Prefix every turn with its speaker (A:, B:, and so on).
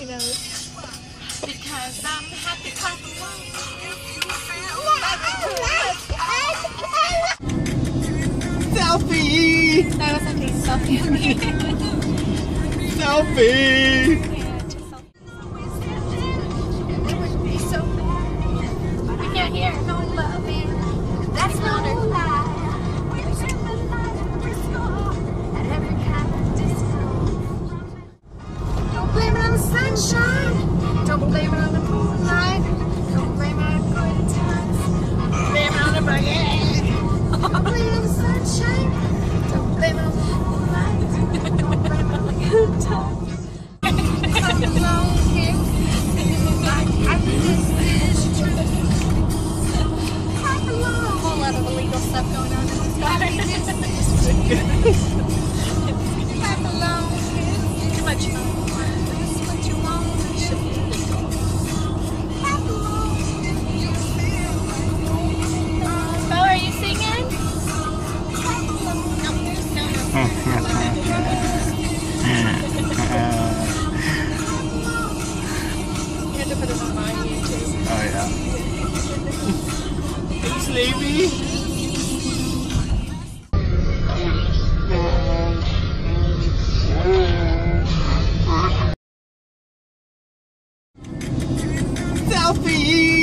A: she knows.
B: Because I'm happy clap
C: Selfie!
A: That was a selfie of me.
C: Selfie!
A: selfie. Stuff going on in this car.
B: Clap along.
A: Too much fun.
B: You want. Clap along.
A: Oh, are you singing?